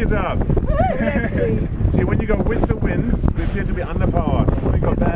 is up. See, when you go with the winds, they appear to be underpowered. When you go back